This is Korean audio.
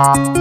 you